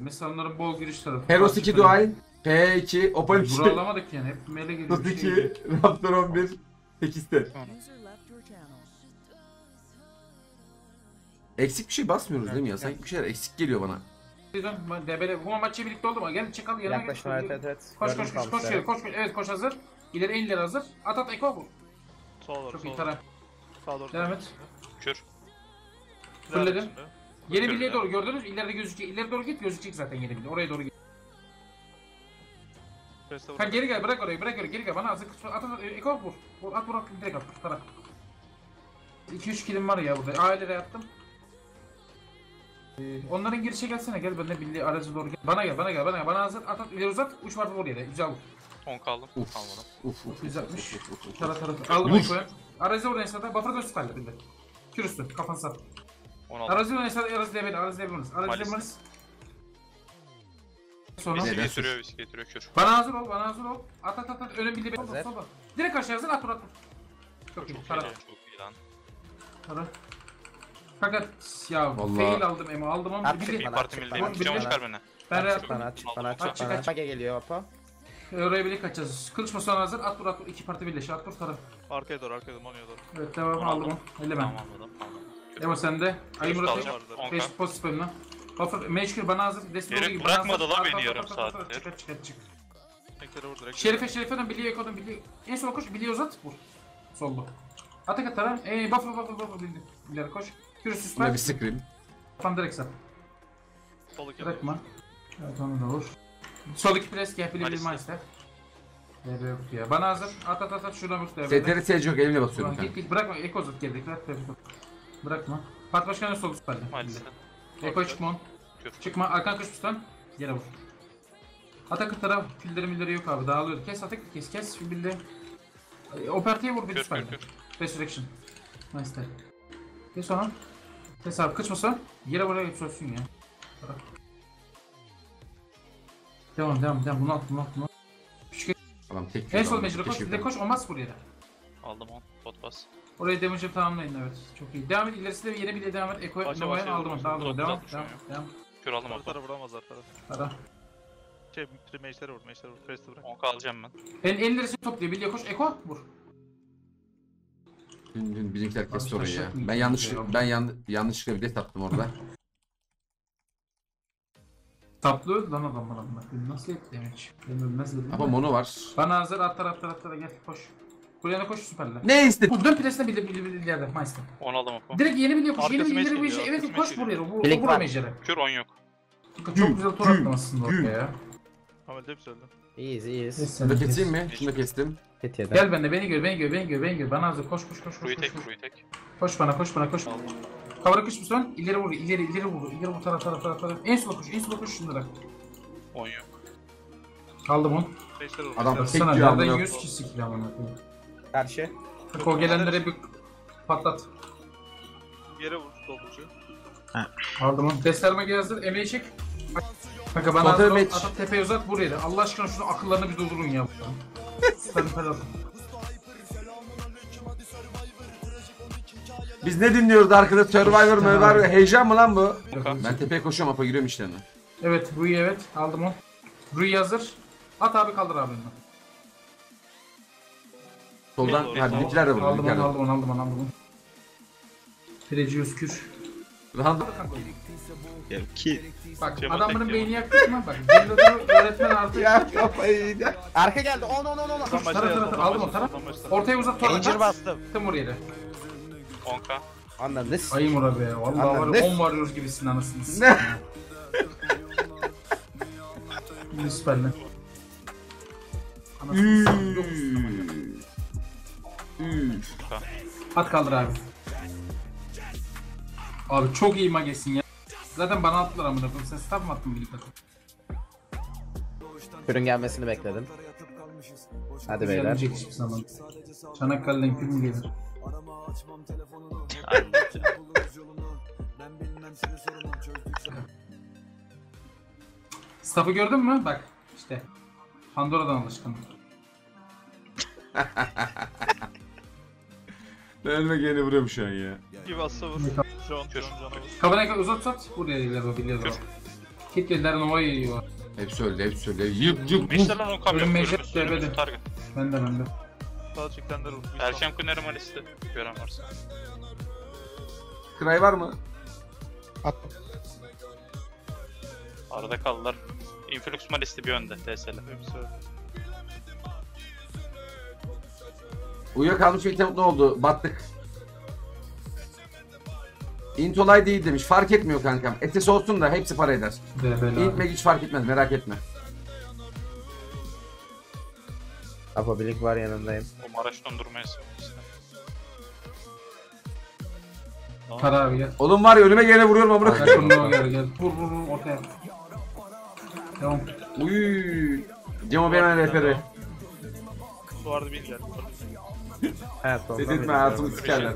Mesela onların bol giriş tarafı. Heros 2 Dual. P2. Opal 3. Vuru alamadık yani. Hep mele bir şey 2. geliyor. Raptor 11. 8'te. User left your channel. Eksik bir şey basmıyoruz değil mi ya? Sanki bir şeyler eksik geliyor bana. Debele. Bu maçı birlikte oldu mu? Gel çıkalım yanına Yaklaşma gel. evet evet evet. Koş koş koş koş geri koş. Evet koş hazır. İleri en ileri hazır. At at eko bu. Sol doğru, Çok sol iyi doğru. taraf. Sağa doğru. Devam et. Kür. Fulledim. Yeni birliğe doğru gördünüz. İleride gözükecek. İleri doğru git gözükecek zaten yeni birliğe. Oraya doğru git. Ha geri gel bırak orayı bırak orayı geri gel bana hazır. At at eko vur. Vur at vur at direkt at. Tutarak. 2-3 kilim var ya burada. Ailelere yattım. Ee, onların girişe gelsene gel ben de birliğe aracı doğru gel. Bana gel bana gel bana gel. Bana hazır at at ileri uzat. Uç var vur yere. Güzel vur. 10 kaldım. Uf. Almadım. Uf uf. 160. uf, uf, uf. Tara tara. Aldım Vur. ekoyu. Aracı orada esnada. Buffer dön süperle bildi. Kürüstü. Kafanı sat. 16. Aracı orada esnada. Aracı devre. Aracı devre. Aracı Maalesef. devre. Sonra. Bisiklet sürüyor bisiklet sürüyor kür. Bana hazır ol, bana hazır ol. At at at at. Önüm bildi Hazır. beni. Sola. Direkt aşağı hazır. At vur at vur. Çok iyi. Çok iyi Tara. lan çok iyi lan. Tara. Fakat ya Vallahi- fail aldım Emo. Aldım ama çık İyi bana, parti çık milli. Camı çık çıkar beni. Ben Çık de bana aç bana çık, bana. Mage geliyor Apo. oraya birlik kaçacağız. Kılıçma sonra hazır. At vur at vur. İki parti birleşi. At vur tara. Arkaya doğru arkaya doğru. Manuya doğru. Evet devam aldım ben. Tamam anladım. anladım. Emo sende. Ayı Murat'ı. alacağım. 10 Beş k. post önüne. Buffer, Meşgul bana hazır. Destek Herif gibi bırakmadı bana hazır. lan At, beni at, yarım at, at, at, saattir. Çık at çık at vur direkt. Şerife Şerife'den biliyor ekodan biliyor. En son koş biliyor uzat. Vur. Solda. Atak atarım. Eee buffer buffer buffer bildi. İleri koş. Kürüs Buna süper. bir scream. Tam direkt sat. Solu kere. Bırakma. Evet onu da vur. Sol iki pres gel bili bili Maalesef. meister. DB yok ya. Bana hazır. At at at at şuradan vur DB'de. STR SC yok elimle basıyorum Ulan bir git git bırakma. Eko uzat geride. Bırak DB. Bırakma. Part başkanı sol süperli. Maalesef. Eko çıkma on. Çıkma. Arkan kış üstten. Yere vur. Atak taraf. Filleri milleri yok abi. Dağılıyor. Kes atak. Kes kes. Şu bildi. Operatiye vur bir kür. Resurrection. Meister. Kes sonra. Kes abi kıçmasa. Yere buraya geçiyorsun ya. Bırak. Devam devam devam. Bunu at bunu at bunu at. Küçük Adam tek en adam, mecra koş. Bir de koş. Olmaz buraya. Aldım 10. Pot bas. Orayı damage'ı tamamlayın evet. Çok iyi. Devam et. İlerisi de yeni bir devam et. Eko Başla, Nova'ya başla, aldım. başla. Devam devam. Dokuz Devam. Kür aldım Taraflara opa. vuramazlar taraf. Ara. Şey mage'lere vur mage'lere vur. Preste bırak. 10 k alacağım ben. En en ilerisi topluyor. Bilye koş. Eko vur. Dün dün bizimkiler kesti orayı ya. Ben yanlış Ya. ben yan, yanlışlıkla bir de attım orada. Taplı öldü lan adamlar adamlar. Nasıl etti damage? Ben ölmez dedim. Ama de. mono var. Bana hazır atlar atlar atlar gel koş. Buraya da koş süperle. Ne istedin? Bu dön presine bili bili bili ileride Meister. 10 aldım opa. Direkt yeni biliyor koş. Yeni Arkası meç işe. geliyor, Evet arkası koş meç buraya. Bu Blink bu var. mecere. Kür 10 yok. Çok güzel tur attın aslında güm. oraya ya. Ama hepsi öldü. İyiyiz iyiyiz. Şunu da keseyim mi? Şunu da kestim. Yedi. Gel bende beni gör beni gör beni gör beni gör. Bana hazır koş koş koş koş Kuruyu koş. tek Koş, kuruyu tek. koş bana koş bana koş. Kavra kış mısın? İleri vur ileri ileri vur. İleri vur taraf taraf taraf taraf. En sola koş en sola koş şunlara. 10 yok. Aldım onu. Mage'lere vur. Adam vur. tek Sana diyor nereden amına 100 kişi kill amına koyayım. Karşı. Bak o gelenlere bir patlat. Yere vur doldurucu. Aldım onu. Desterme hazır. Emeği çek. Kanka bana match. Atıp tepeye uzat buraya da. Allah aşkına şunu akıllarını bir durdurun ya. Süper atın. Biz ne dinliyoruz arkada? Survivor mı var? Heyecan mı lan bu? Ben- Ben tepeye koşuyorum apa giriyorum işlerine. Evet Rui evet aldım onu. Rui hazır. At abi kaldır abi. onu. Soldan Doğru, ha tamam. bizimkiler de burada. Aldım bizimkiler onu de. aldım onu aldım onu aldım onu. Pireci Özkür. Random. Ki. Bak Cema adamların tek beyni yaktık mı? Bak Cello'da öğretmen artık. Ya kafayı yedi. Arka geldi. On on on on. Son maçta tara, ya, tara, son aldım maçta, o taraf. son maçta. Ortaya uzat torna Ranger kat. bastım. Tım oraya. 10 k. Anladın. Ayı Mura be. Vallahi Anladın. var ya 10 varıyoruz gibisin anasını. Ne? Süperli. Anasını satayım, yok musun ama? At kaldır abi. Abi çok iyi magesin ya. Zaten bana attılar amına koyayım. Sen staff mı attın birlikte? Kürün gelmesini bekledim. Hadi beyler. Gelmeyecek hiçbir zaman. Çanakkale'den mü gelir? Staff'ı gördün mü? Bak işte. Pandora'dan alışkın. Ben ölmek yerine vuruyorum şu an ya. Gibi assa vur. John, John, John'a vur. Kabına uzat uzat. Buraya ileri o biliyor o. Kitlediler Nova yiyor. Hepsi öldü hepsi öldü. Yıp yıp Meşler lan Onka Ölüm yok. meşler target. Ben de ben de. Sağ çektenler vur. Erken Kuner'i Malis'te. Gören varsa. Kray var mı? Arada kaldılar. Influx Malis'te bir önde. TSL. Hepsi öldü. Uyuyakalmış bir ne oldu? Battık. Int olay değil demiş. Fark etmiyor kankam. Etes olsun da hepsi para eder. Int meg hiç fark etmez merak etme. Apabilik var yanındayım. O Maraş dondurmaya sığınmışlar. Para abi gel. Oğlum var ya önüme gene vuruyorum amına koyayım. Gel gel. Vur vur vur ortaya. Tamam. Uy. Cemo benim rehberi. Duvarda bir geldi. Evet, Ses etme hayatımı sikerler.